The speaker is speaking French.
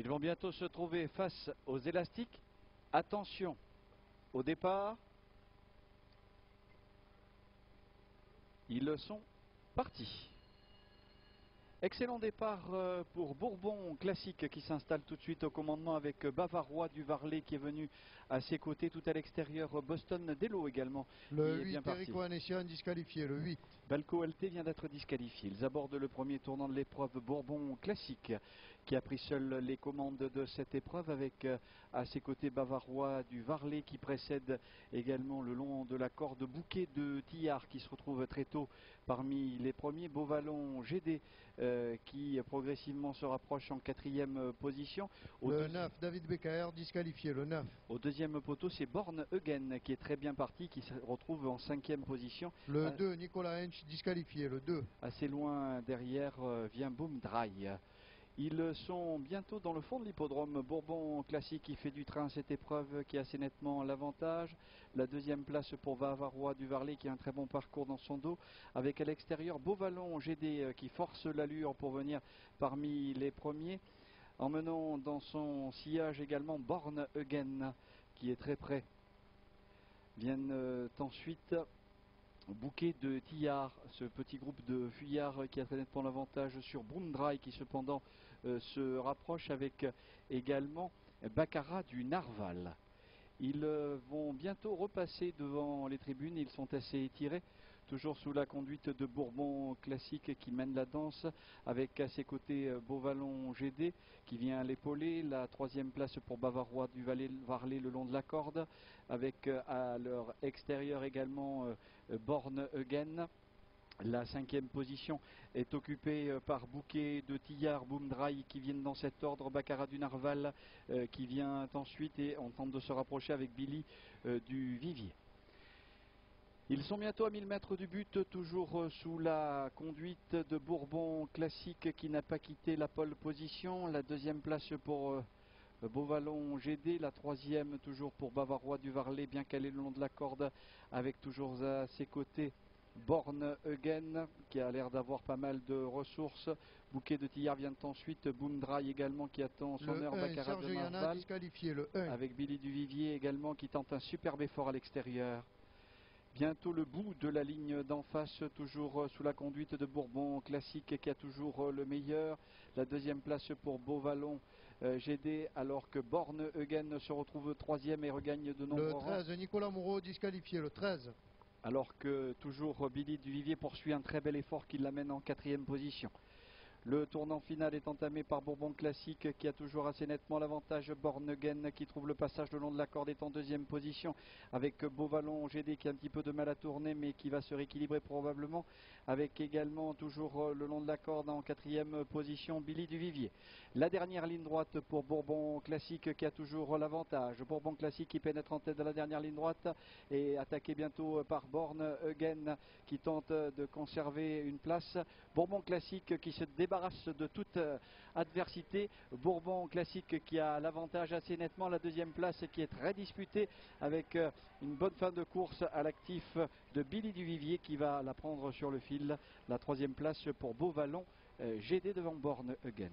Ils vont bientôt se trouver face aux élastiques. Attention au départ. Ils sont partis. Excellent départ euh, pour Bourbon Classique qui s'installe tout de suite au commandement avec Bavarois du Varlet qui est venu à ses côtés tout à l'extérieur. Boston Dello également. Le 8, Eric disqualifié, le 8. Balco LT vient d'être disqualifié. Ils abordent le premier tournant de l'épreuve Bourbon Classique qui a pris seul les commandes de cette épreuve avec euh, à ses côtés Bavarois du Varlet qui précède également le long de la corde Bouquet de Tillard qui se retrouve très tôt parmi les premiers. Beauvallon GD. Euh, qui progressivement se rapproche en quatrième euh, position. le 9, David Becker, disqualifié, le 9. Au deuxième poteau, c'est Born Eugen qui est très bien parti, qui se retrouve en cinquième position. Le 2, Nicolas Hench, disqualifié, le 2. Assez loin derrière euh, vient Boom Dry. Ils sont bientôt dans le fond de l'hippodrome. Bourbon classique qui fait du train cette épreuve qui a assez nettement l'avantage. La deuxième place pour Bavarois du Varlet qui a un très bon parcours dans son dos. Avec à l'extérieur Beauvallon GD euh, qui force l'allure pour venir parmi les premiers. Emmenant dans son sillage également Born Eugen qui est très près. Viennent euh, ensuite bouquet de Tillard, ce petit groupe de fuyards qui a très nettement l'avantage sur Brundray qui cependant se rapproche avec également Baccarat du Narval. Ils euh, vont bientôt repasser devant les tribunes, ils sont assez étirés, toujours sous la conduite de Bourbon Classique qui mène la danse, avec à ses côtés euh, Beauvallon GD qui vient l'épauler, la troisième place pour Bavarois du Varlet le long de la corde, avec euh, à leur extérieur également Born Eugen. La cinquième position est occupée euh, par Bouquet de Tillard, Boomdry qui viennent dans cet ordre, Baccarat du Narval euh, qui vient ensuite et on tente de se rapprocher avec Billy euh, du Vivier. Ils sont bientôt à 1000 mètres du but, toujours sous la conduite de Bourbon Classique qui n'a pas quitté la pole position. La deuxième place pour Beauvallon GD, la troisième toujours pour Bavarois du Varlet, bien est le long de la corde, avec toujours à ses côtés Born Eugen qui a l'air d'avoir pas mal de ressources. Bouquet de Tillard vient ensuite. Boomdry également qui attend son heure. Baccarat de disqualifié, le 1. Avec Billy Duvivier également qui tente un superbe effort à l'extérieur. Bientôt le bout de la ligne d'en face, toujours sous la conduite de Bourbon Classique qui a toujours le meilleur. La deuxième place pour Beauvallon euh, GD alors que Born Eugen se retrouve troisième et regagne de nombreux Le 13, Nicolas Moreau disqualifié, le 13 alors que toujours Billy Duvivier poursuit un très bel effort qui l'amène en quatrième position. Le tournant final est entamé par Bourbon Classique qui a toujours assez nettement l'avantage. Bornegen qui trouve le passage le long de la corde est en deuxième position avec Beauvallon GD qui a un petit peu de mal à tourner mais qui va se rééquilibrer probablement avec également toujours euh, le long de la corde en quatrième position Billy Duvivier. La dernière ligne droite pour Bourbon Classique qui a toujours l'avantage. Bourbon Classique qui pénètre en tête de la dernière ligne droite et attaqué bientôt par Born Eugen qui tente de conserver une place. Bourbon Classique qui se débat débarrasse de toute euh, adversité. Bourbon classique qui a l'avantage assez nettement. La deuxième place qui est très disputée avec euh, une bonne fin de course à l'actif de Billy Duvivier qui va la prendre sur le fil. La troisième place pour Beauvallon, euh, GD devant Born Eugen.